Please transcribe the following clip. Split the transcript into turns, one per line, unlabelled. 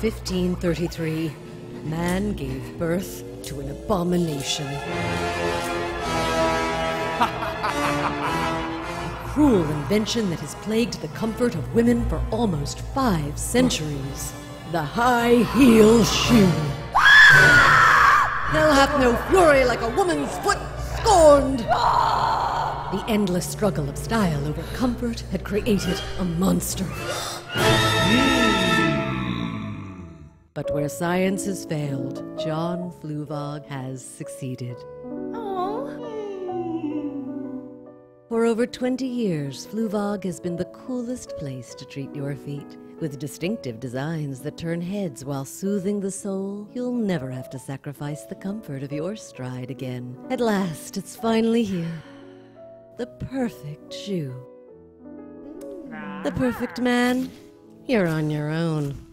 1533, man gave birth to an abomination. a cruel invention that has plagued the comfort of women for almost five centuries. The high heel shoe. Hell hath no fury like a woman's foot scorned. The endless struggle of style over comfort had created a monster. But where science has failed, John Fluevog has succeeded. For over 20 years, Fluevog has been the coolest place to treat your feet. With distinctive designs that turn heads while soothing the soul, you'll never have to sacrifice the comfort of your stride again. At last, it's finally here. The perfect shoe. The perfect man. You're on your own.